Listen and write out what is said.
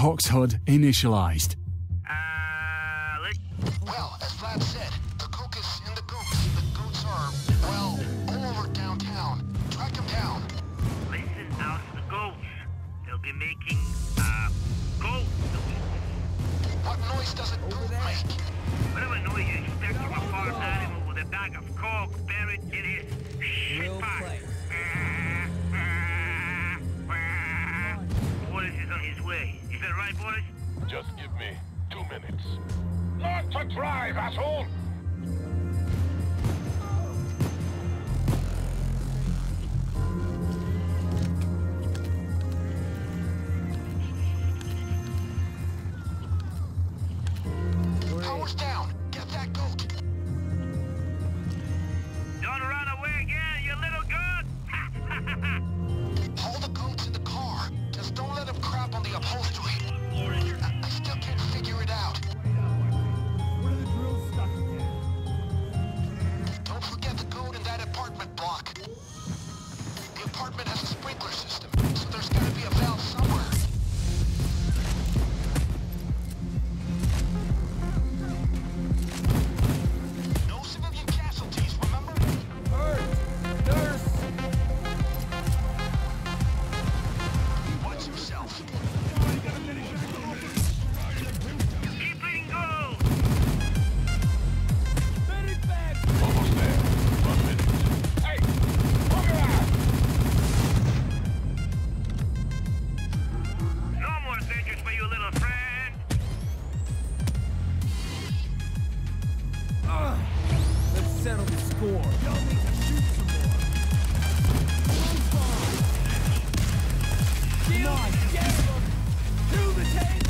HoxHUD initialized. Uh, Well, as Vlad said, the coke is in the goats. The goats are, well, all over downtown. Track them down. listen out to the goats. They'll be making, uh, goat noises. What noise does a goat make? Whatever noise you expect from a farm animal with a bag of coke buried in his shit pipe. Boris is on his way. Is that right, Boris? Just give me two minutes. Not to drive, asshole! Power's down. Settle the score. Y'all need to shoot some more. Him! To the taser!